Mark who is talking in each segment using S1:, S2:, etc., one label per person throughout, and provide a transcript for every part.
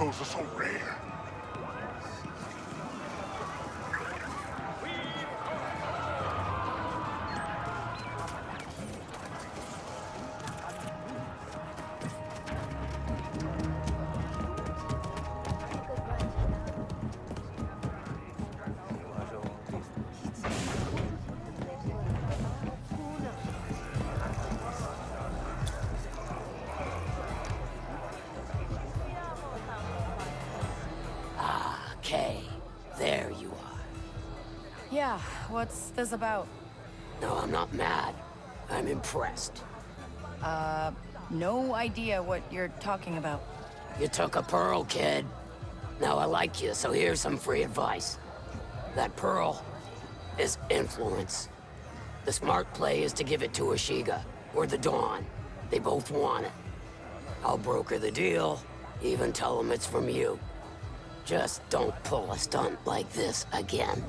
S1: Those are so rare.
S2: What's this about?
S3: No, I'm not mad. I'm impressed.
S2: Uh, no idea what you're talking about.
S3: You took a pearl, kid. Now I like you, so here's some free advice. That pearl is influence. The smart play is to give it to Ashiga, or the Dawn. They both want it. I'll broker the deal, even tell them it's from you. Just don't pull a stunt like this again.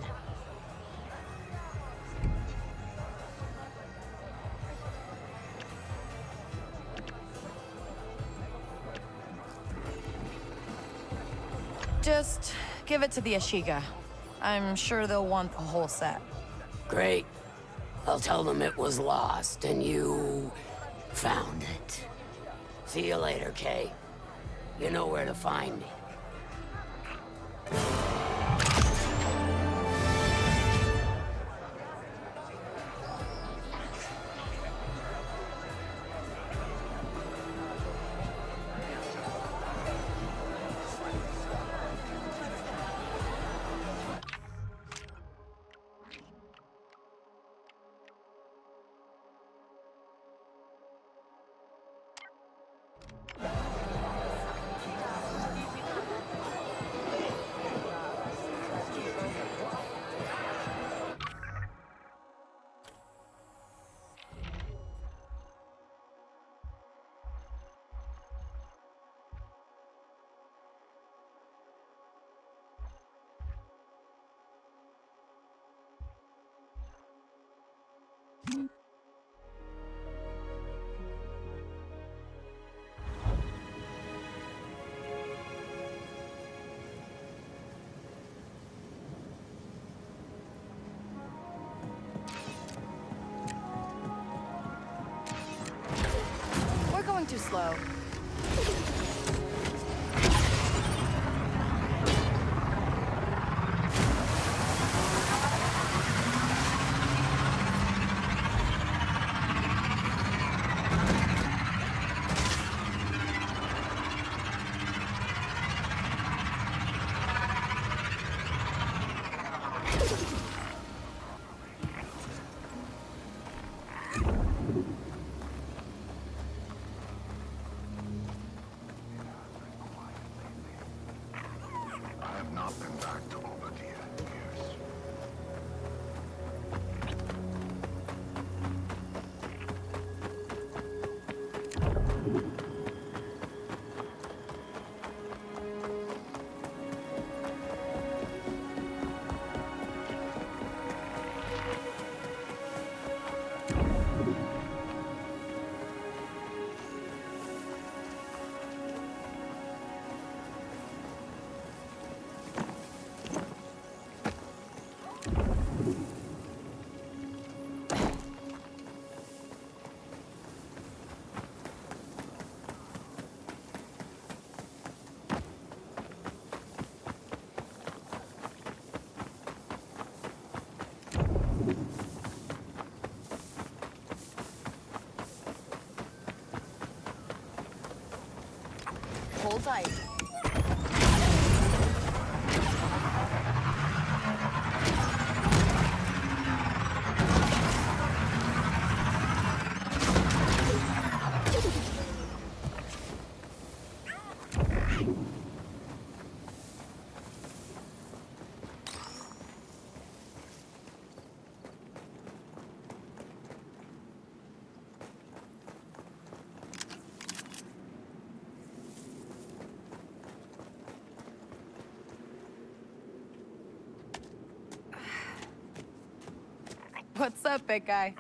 S2: To the Ashiga. I'm sure they'll want the whole set.
S3: Great. I'll tell them it was lost and you found it. See you later, Kay. You know where to find me.
S2: Too slow. Hold What's up, big guy?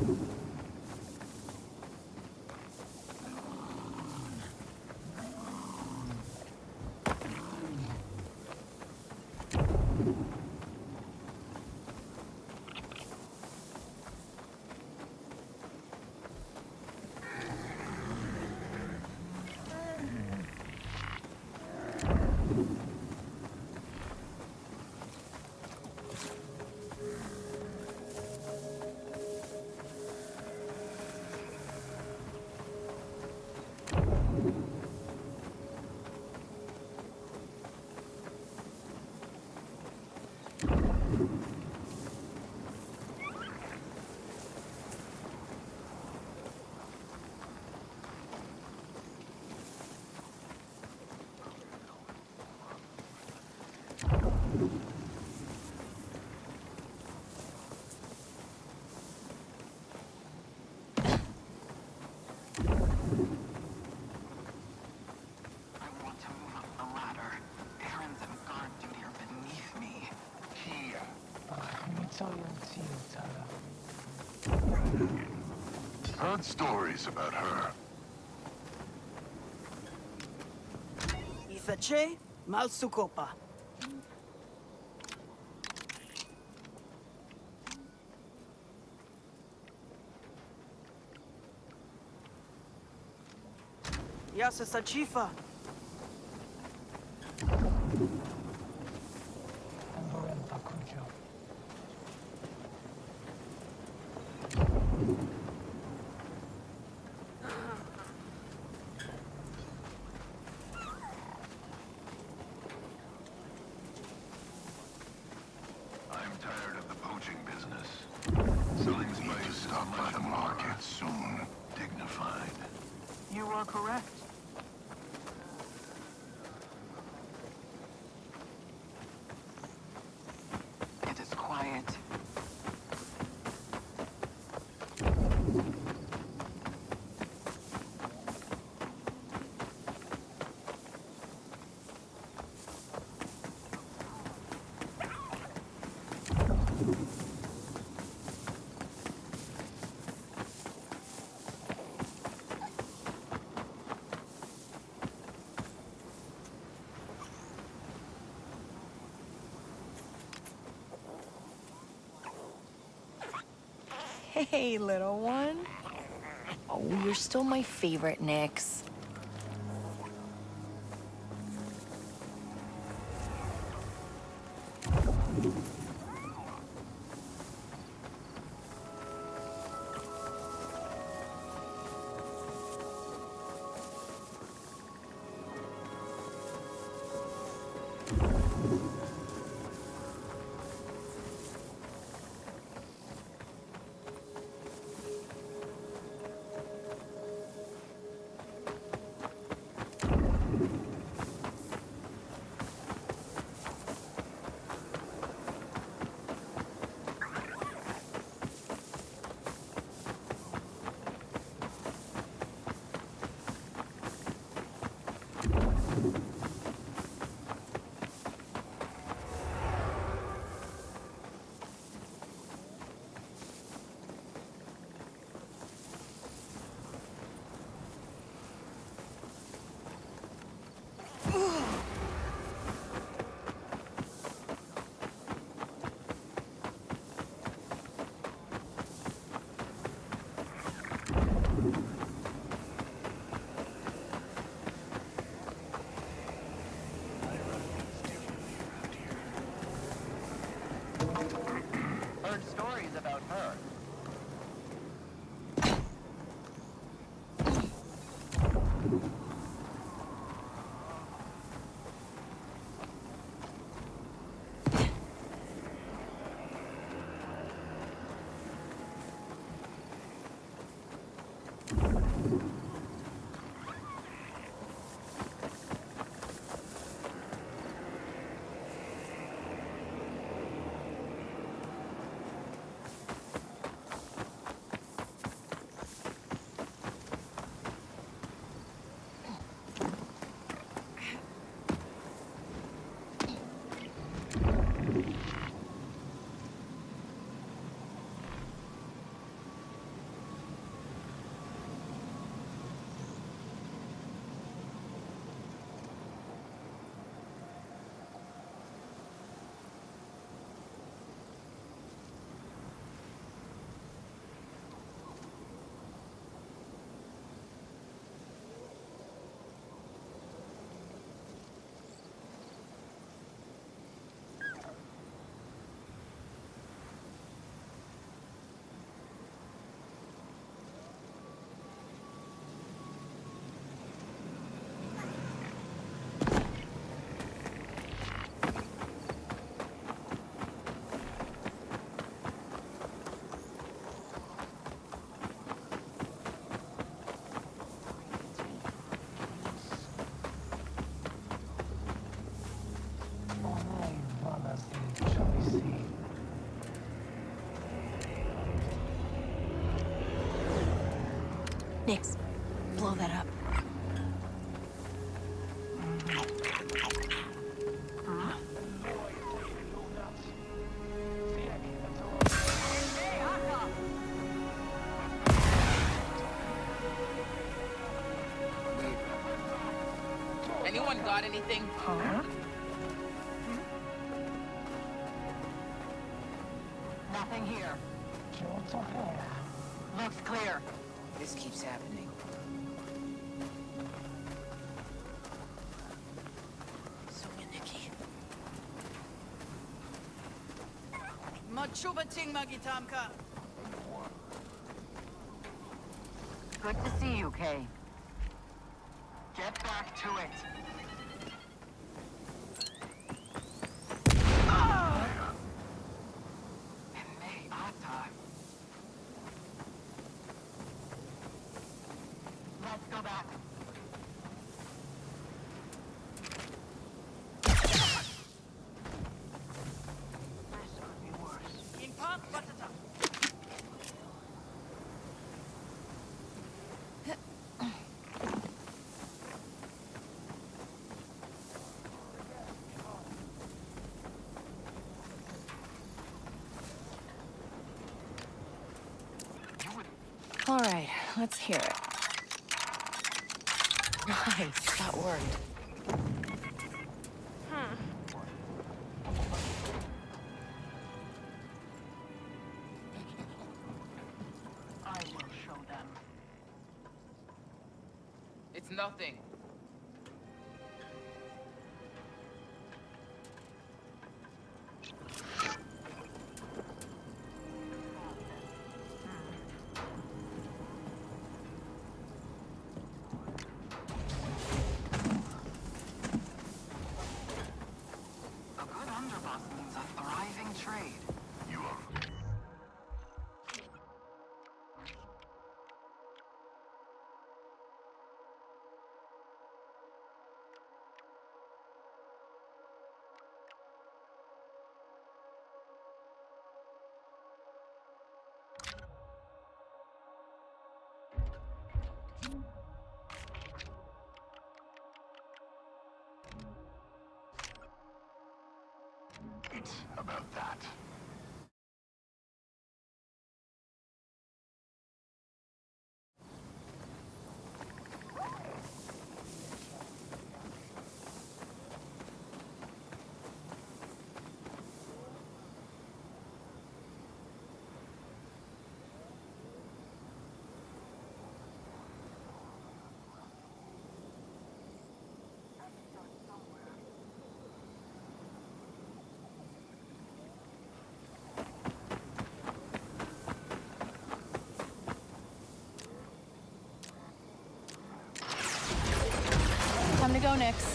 S1: I Heard stories about her.
S4: Ifache, Malsukopa. Yasa Sachifa.
S1: I'm tired of the poaching business. Selling spice is stop by the market soon. Dignified.
S5: You are correct. It is quiet.
S2: Hey, little one. Oh, you're still my favorite, Nix.
S6: Got anything? Huh?
S5: Nothing here. Looks clear.
S6: This keeps happening.
S2: So Nikki.
S4: Machuba ting magitamka.
S5: Good to see you, Kay. Get back to it. May Ata. Let's go back. This could be worse.
S4: King Pop, Batata.
S2: All right, let's hear it. Nice, that worked.
S1: About that.
S2: Time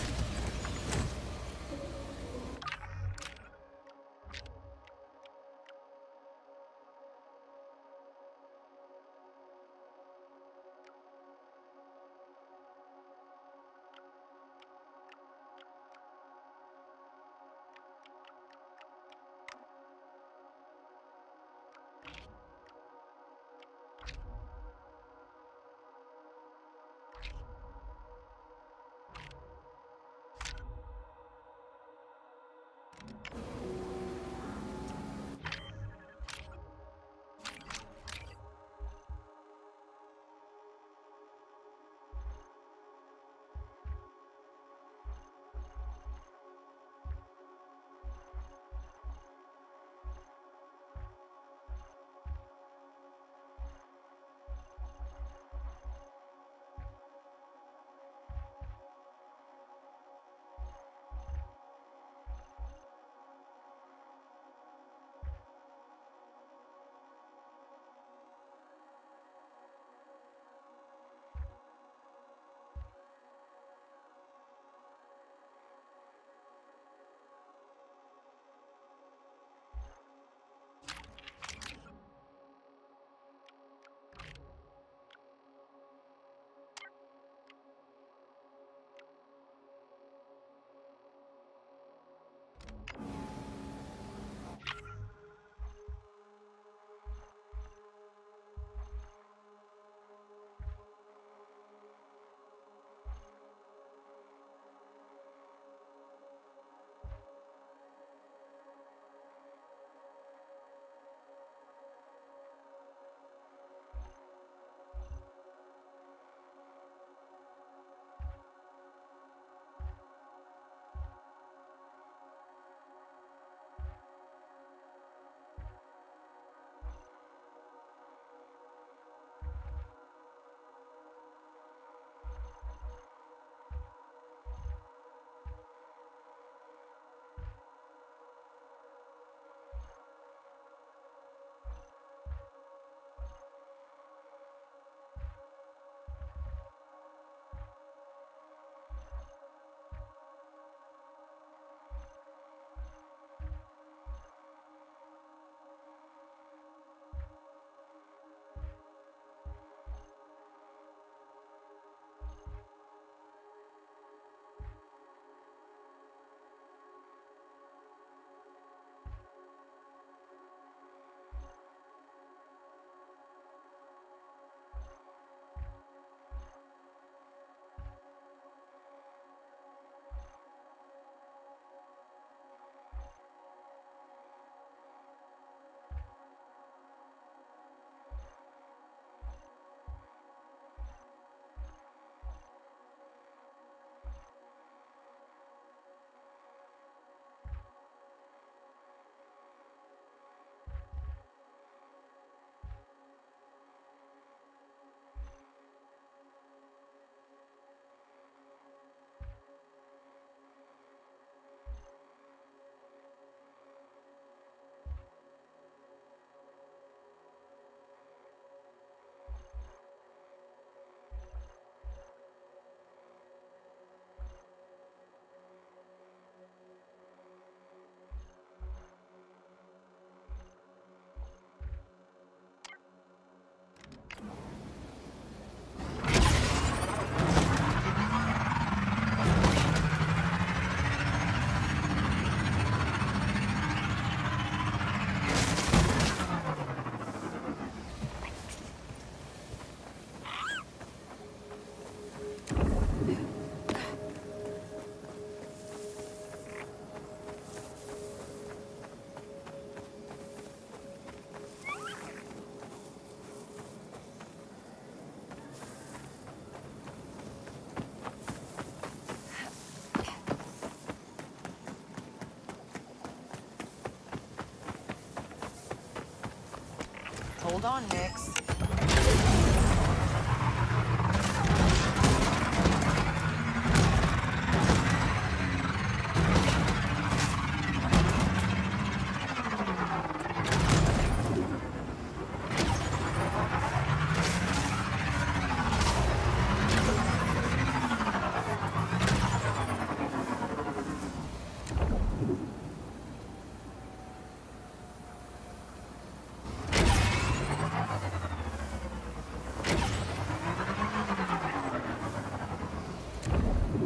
S2: Hold on, Nix.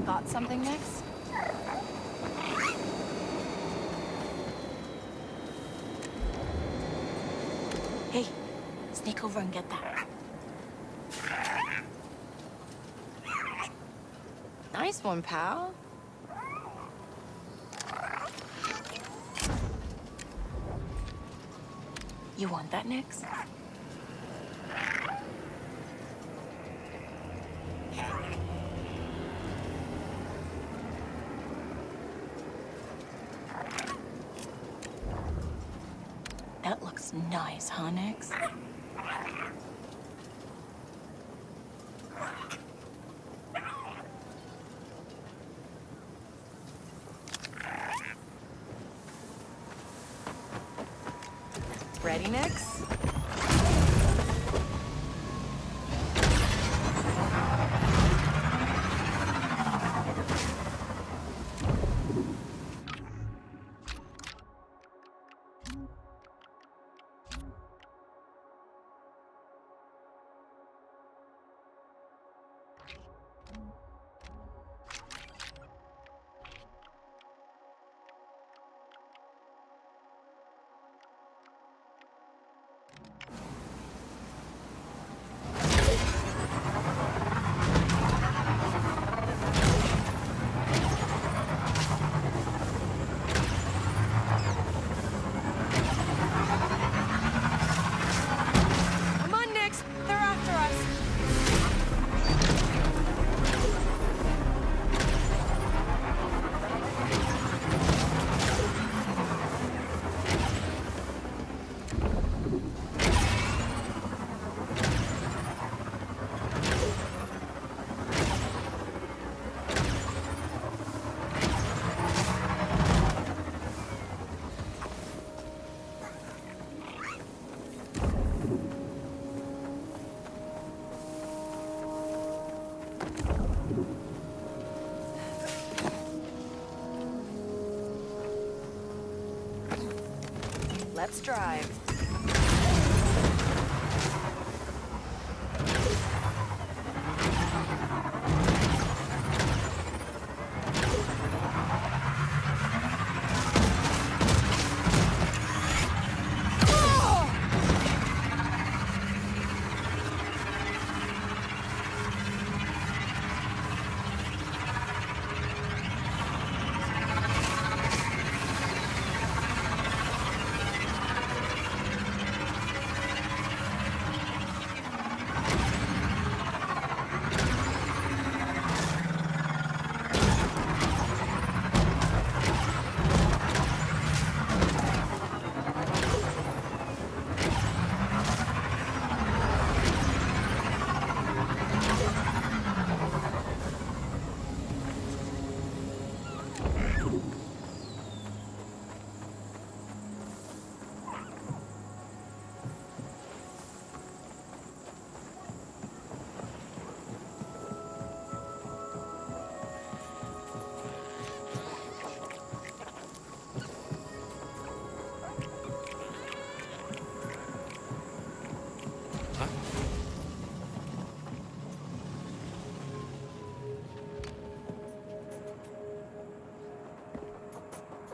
S2: Got something, Nix?
S7: Hey, sneak over and get that.
S2: Nice one, pal.
S7: You want that, Nix? That looks nice, huh, Nix?
S2: Ready, Nix? Let's drive.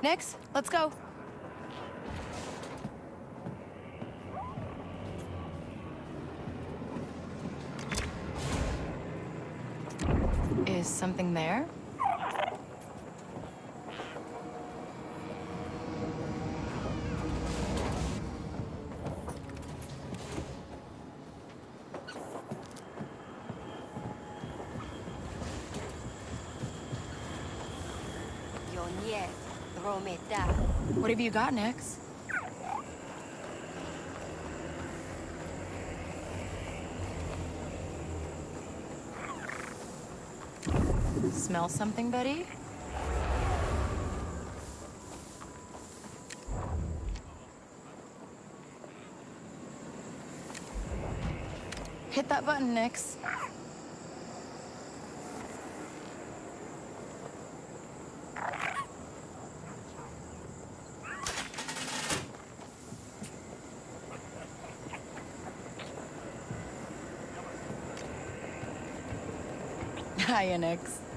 S2: Nix, let's go. What have you got, Nix? Smell something, buddy? Hit that button, Nix. Hiya, Nix.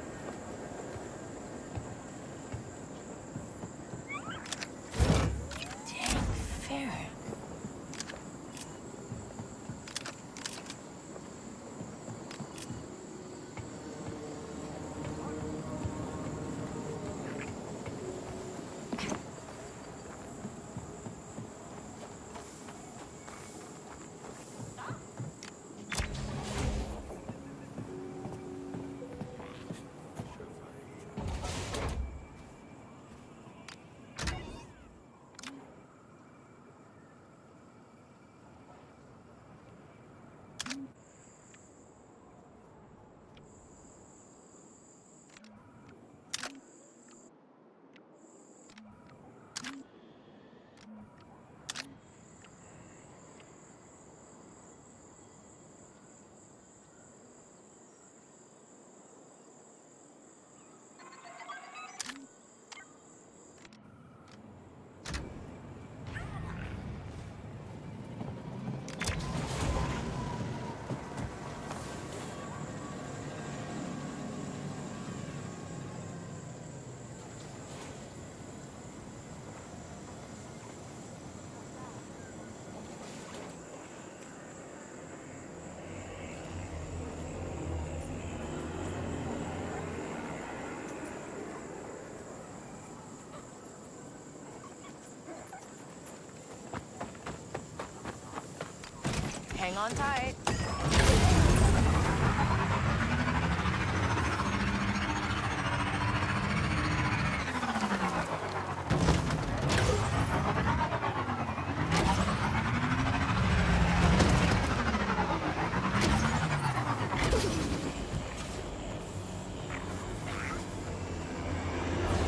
S2: Hang on tight.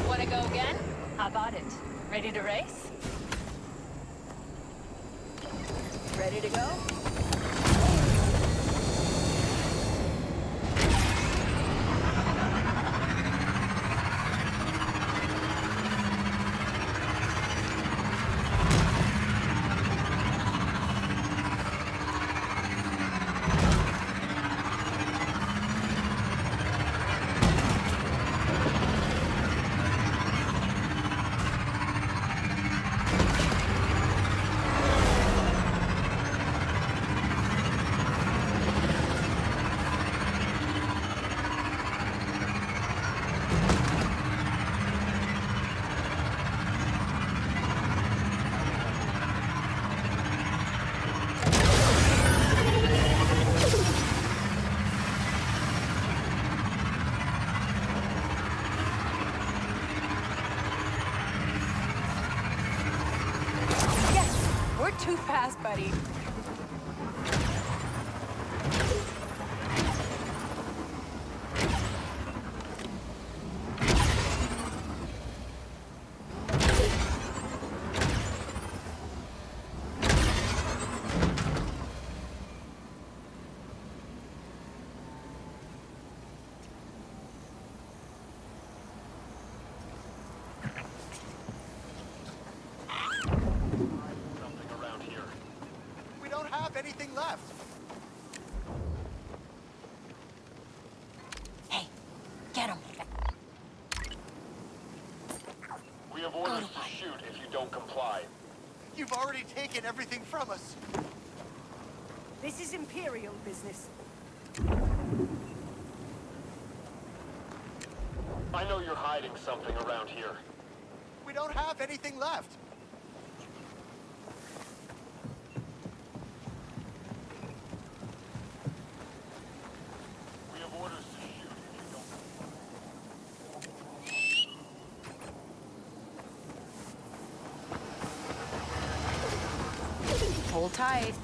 S8: Wanna go again? How about it? Ready to race? Ready to go?
S2: We're too fast, buddy.
S7: something around here. We don't have anything left.
S9: Hey, get him.
S7: We have orders to shoot if you don't comply. You've already taken everything from us.
S4: This is Imperial business.
S7: I know you're hiding something around here. We don't have anything left. We have orders to shoot if you don't
S2: Hold tight.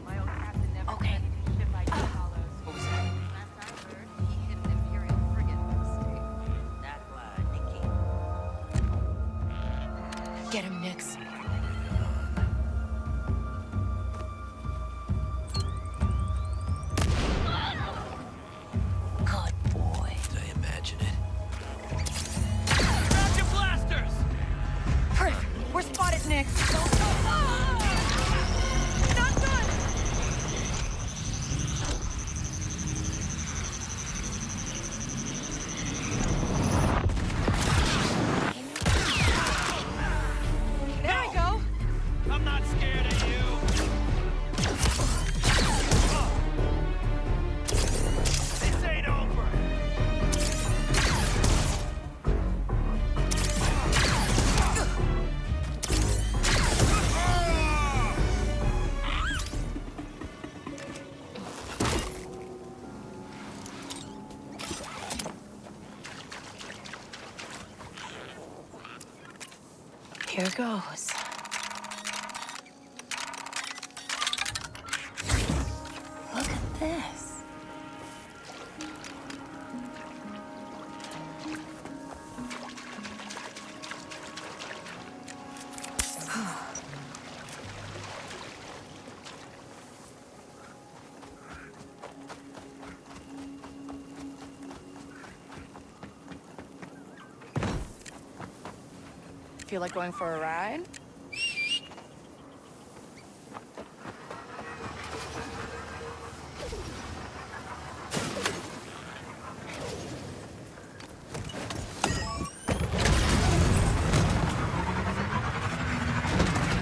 S2: goes. Look at this.
S10: feel like going for a ride?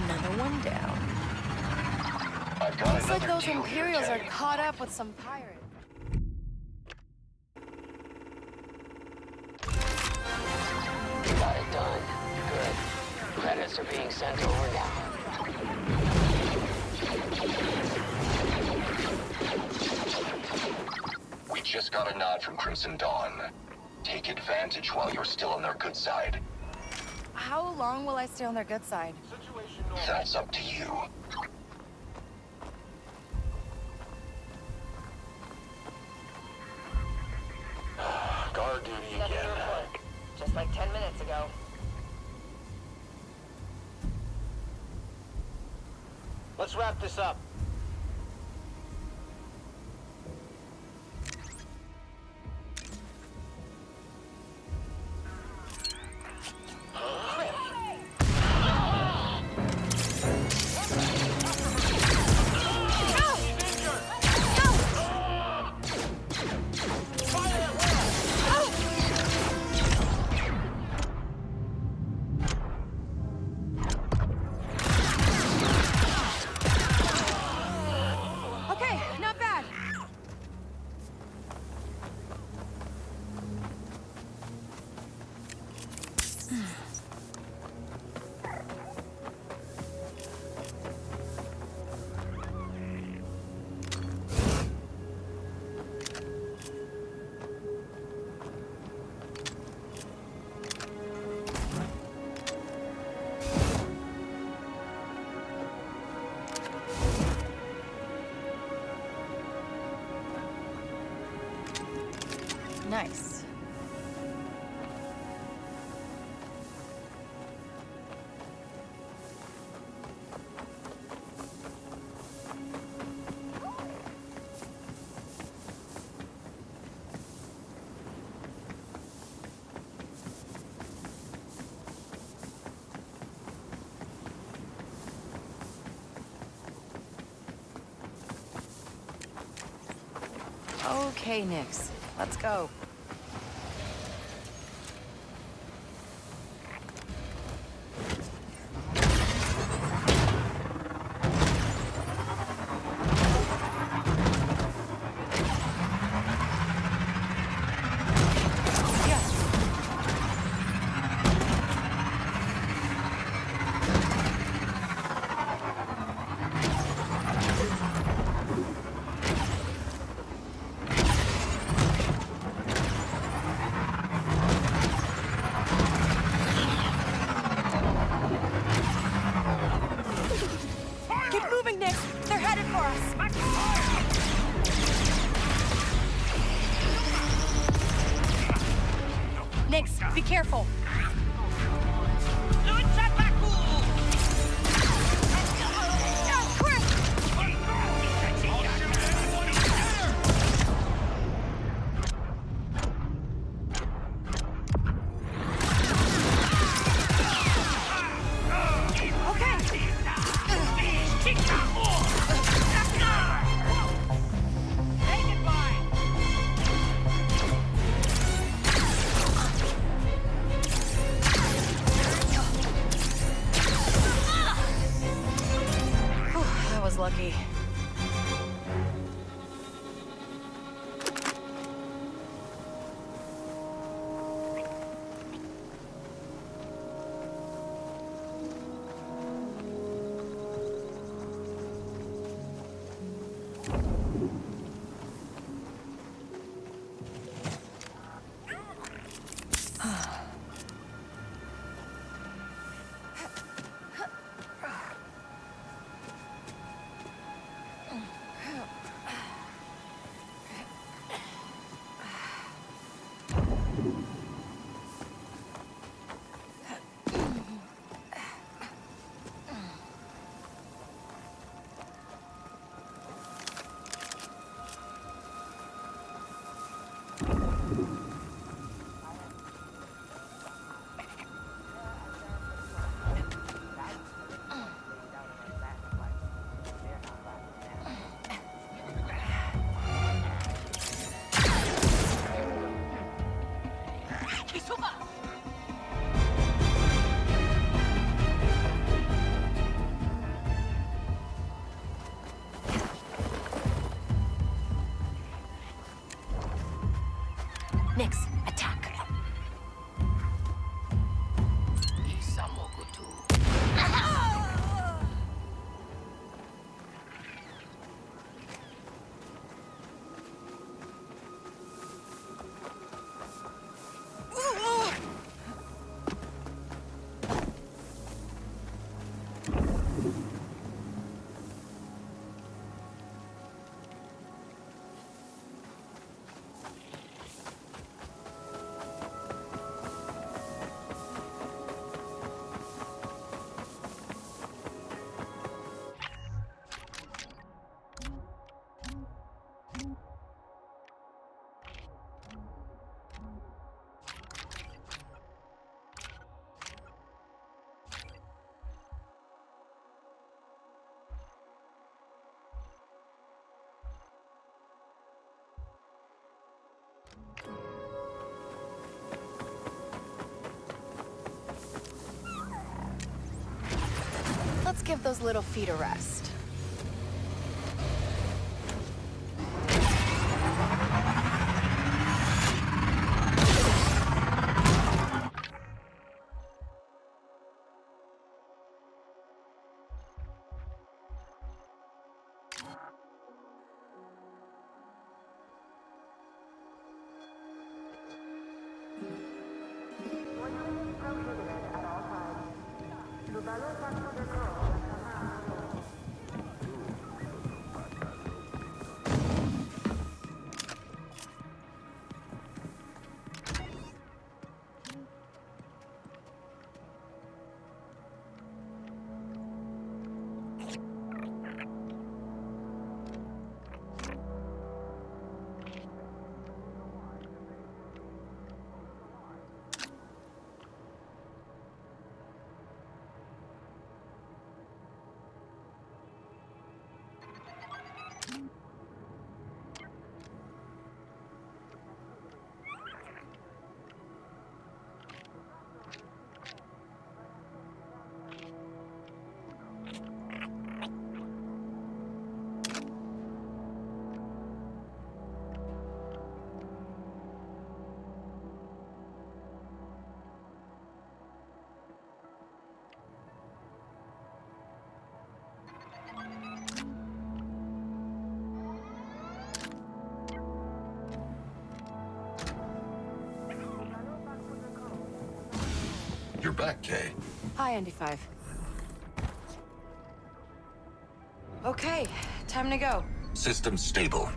S2: Another one down.
S10: Looks like those Imperials are caught up with some pirates.
S7: their good side. That's up to you.
S10: Okay, Nix. Let's go.
S2: Give those little feet a rest.
S10: You're back, Kay.
S2: Hi, ND-5. Okay, time to go.
S10: System stable.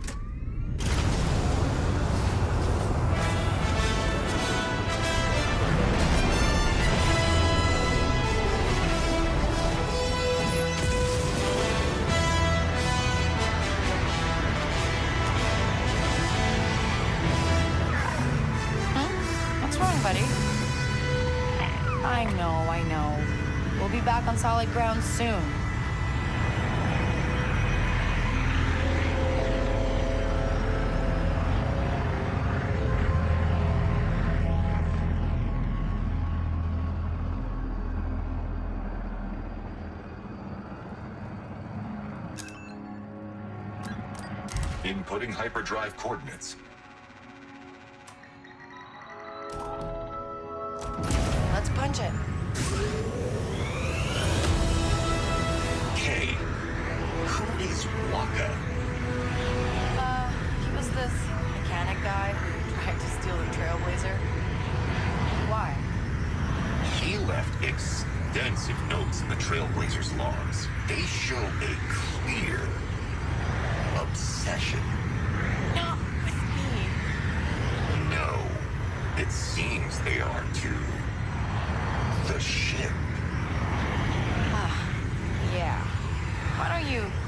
S10: hyperdrive coordinates.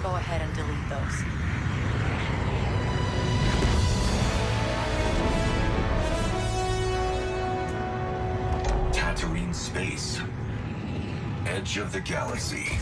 S2: go ahead and delete those.
S10: Tatooine space. Edge of the galaxy.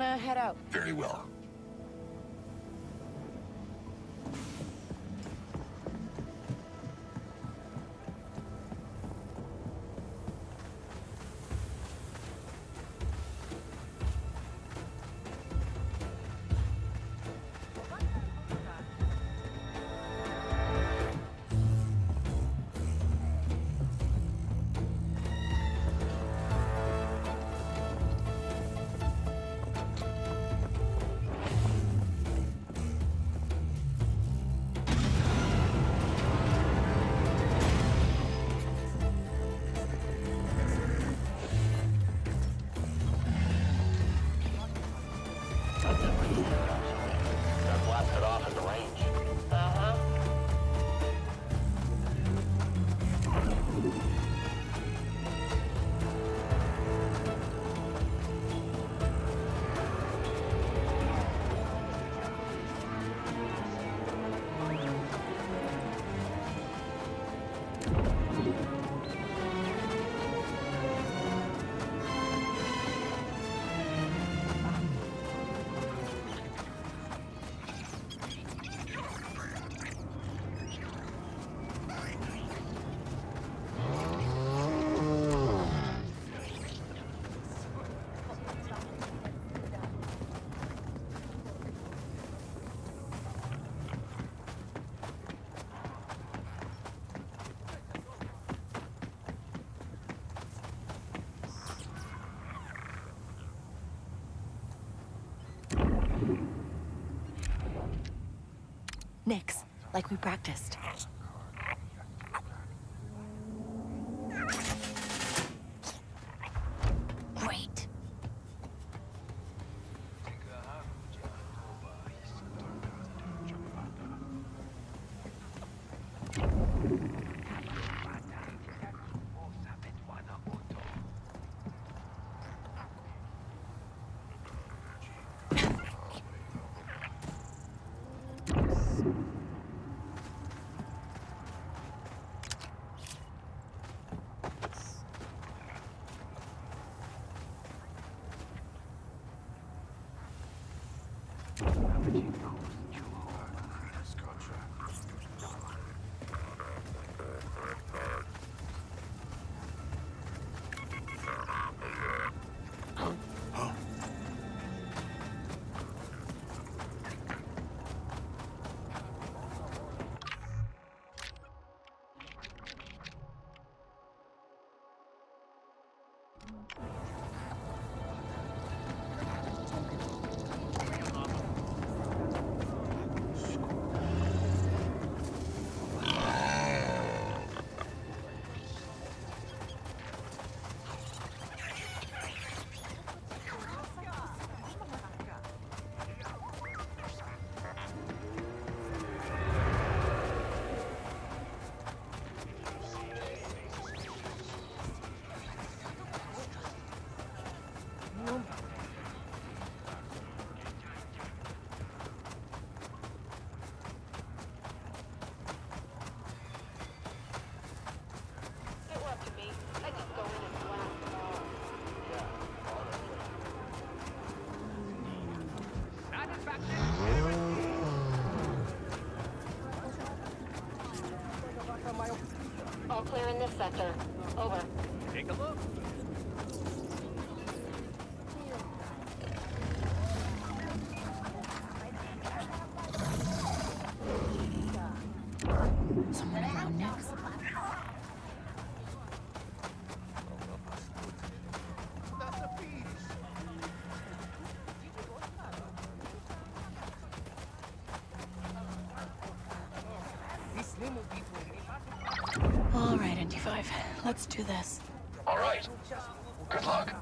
S2: Gonna head out.
S7: Very well.
S1: Like we practiced.
S11: It sector.
S1: Let's do this.
S7: All right. Good luck.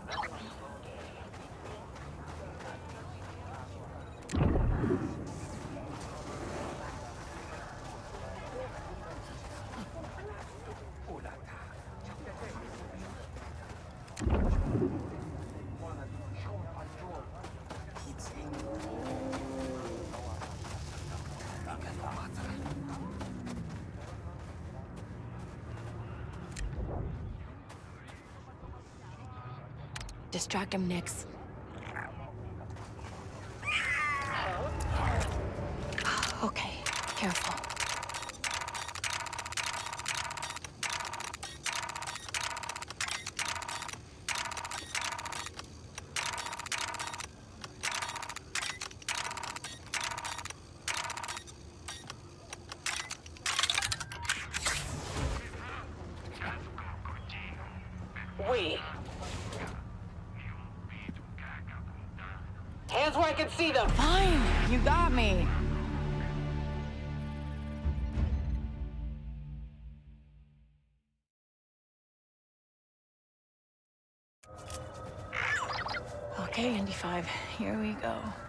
S2: Distract him, Nix. Go.